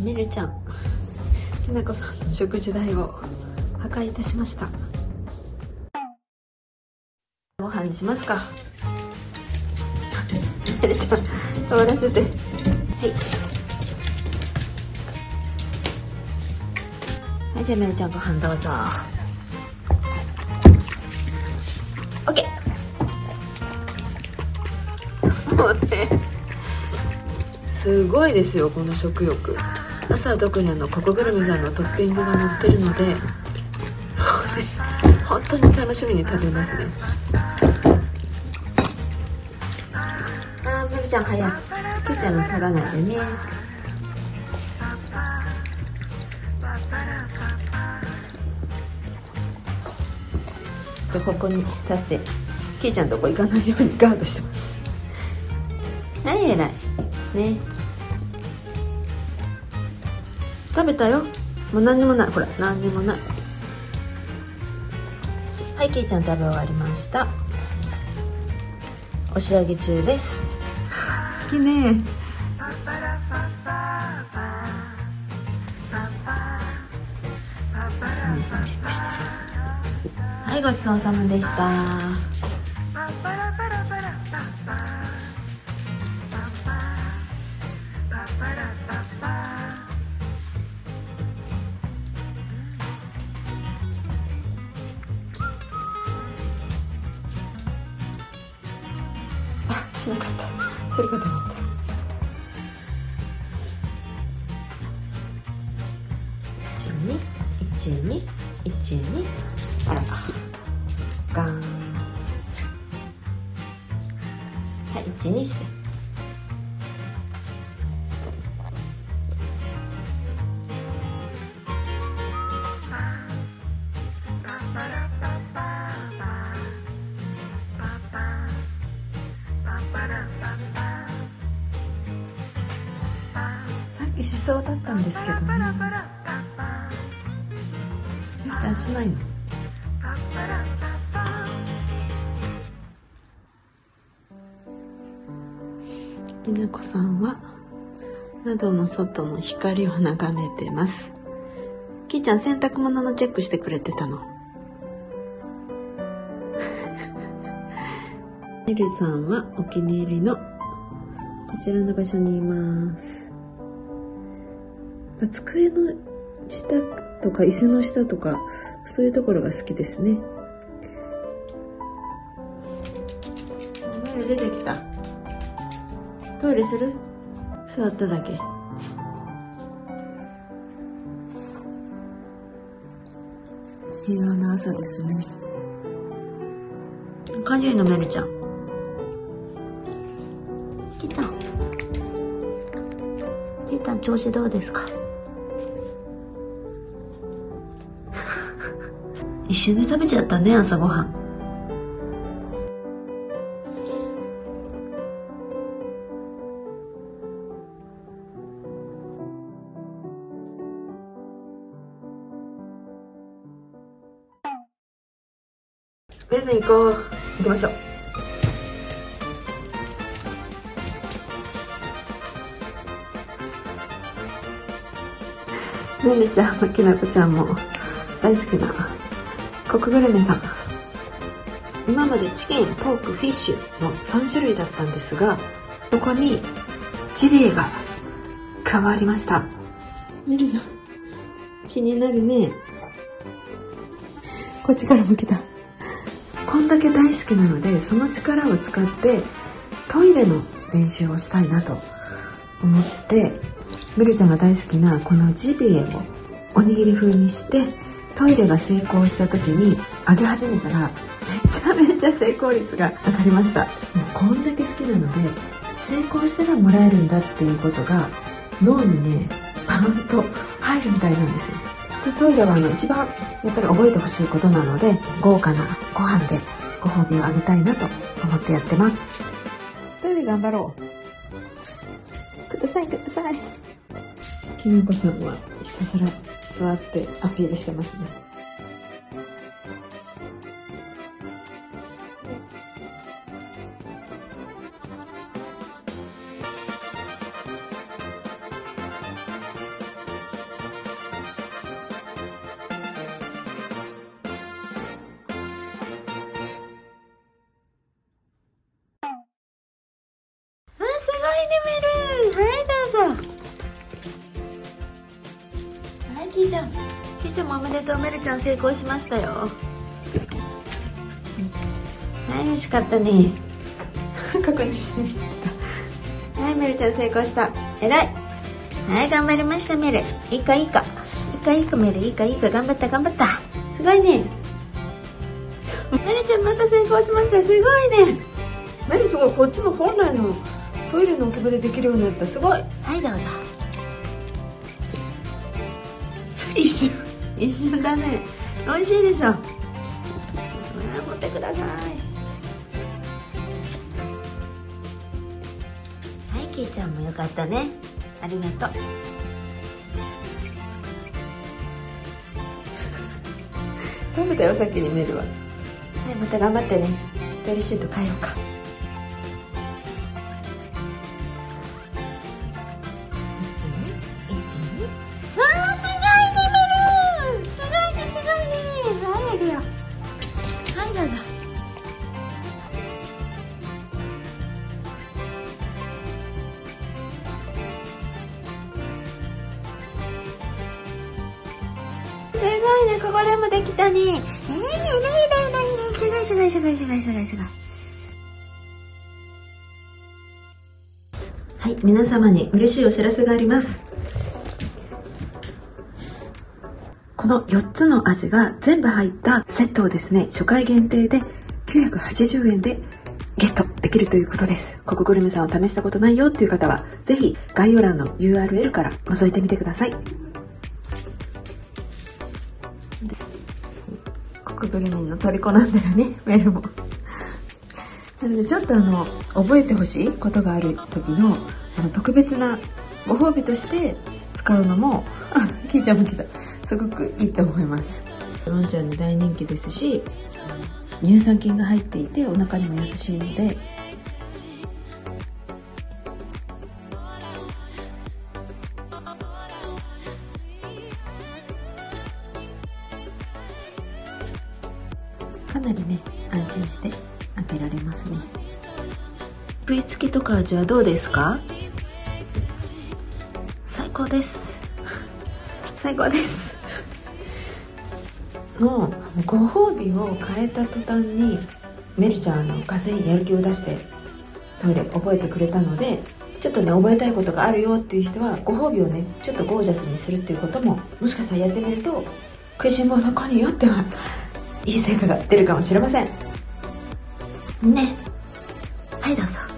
みるちゃん。きなこさんの食事代を破壊いたしました。ご飯にしますか。みるちゃん触らせて。はい。はいじゃあみるちゃんご飯どうぞ。オッケー。もうねすごいですよこの食欲朝は特にあのココグルメさんのトッピングが乗ってるので 本当に楽しみに食べますね。あーまるちゃん早い。キちゃんの取らないでね。ここに立ってキーちゃんとこ行かないようにガードしてます。はい偉い。ね。食べたよ。もう何にもない。ほら何にもない。はいキーちゃん食べ終わりました。お仕上げ中です。好きね。はいごちそうさまでしたしなかった。それかと思った。121212あら。ガン。はい12して。そうだったんですけどね。ゆっちゃんしないの？きなこさんは窓の外の光を眺めてます。きーちゃん洗濯物のチェックしてくれてたの。エルさんはお気に入りのこちらの場所にいます机の下とか椅子の下とかそういうところが好きですね。出てきた。トイレする？座っただけ。平和な朝ですね。かゆいのめるちゃん。来た来た調子どうですか？一瞬で食べちゃったね朝ごはん。ベースに行こう。行きましょう。ねねちゃんもきなこちゃんも大好きなコクグルメさん。今までチキンポークフィッシュの3種類だったんですがそこにジビエが加わりました。ミルさん気になるね。こっちから向けた。こんだけ大好きなのでその力を使ってトイレの練習をしたいなと思ってミルちゃんが大好きなこのジビエをおにぎり風にしてトイレが成功した時に上げ始めたらめちゃめちゃ成功率が上がりました。もうこんだけ好きなので成功したらもらえるんだっていうことが脳にねパンと入るみたいなんですよ。でトイレはあの一番やっぱり覚えてほしいことなので豪華なご飯でご褒美をあげたいなと思ってやってます。トイレ頑張ろう。くださいください。きのこさんはひたすら座ってアピールしてますね。ちゃんキーちゃんもおめでとうメルちゃん成功しましたよ。はい美味しかったね。確認してみた。はいメルちゃん成功した。えらい。はい頑張りましたメル。いいかいいか。いいかいいかメル。いいかいいか。頑張った頑張った。すごいね。メルちゃんまた成功しました。すごいね。メルすごい。こっちの本来のトイレの置き場でできるようになった。すごい。はいどうぞ一瞬一瞬だね美味しいでしょ？持ってください。はいキーちゃんもよかったね。ありがとう。食べたよさっきにメルは。はいまた頑張ってね。トイレシート変えようかできたね。えー、いないいないいないいない。すごいすごいすごいすごいすごいすごい。はい、皆様に嬉しいお知らせがあります。この4つの味が全部入ったセットをですね、初回限定で980円でゲットできるということです。ココグルメさんを試したことないよっていう方は、ぜひ概要欄の URL から覗いてみてください。クブルミンの虜なんだよね メルもなのでちょっとあの覚えてほしいことがある時のあの特別なご褒美として使うのも あキーちゃんも来た。すごくいいと思います。ロンちゃんに大人気ですし乳酸菌が入っていてお腹にも優しいのでかなりね安心して開けられますね。食いつきとか味はどうですか？最高です。最高です。もうご褒美を変えた途端にメルちゃんの風にやる気を出してトイレ覚えてくれたのでちょっとね覚えたいことがあるよっていう人はご褒美をねちょっとゴージャスにするっていうことももしかしたらやってみると食いしん坊の子によってはいい成果が出るかもしれません。ね。はい、どうぞ。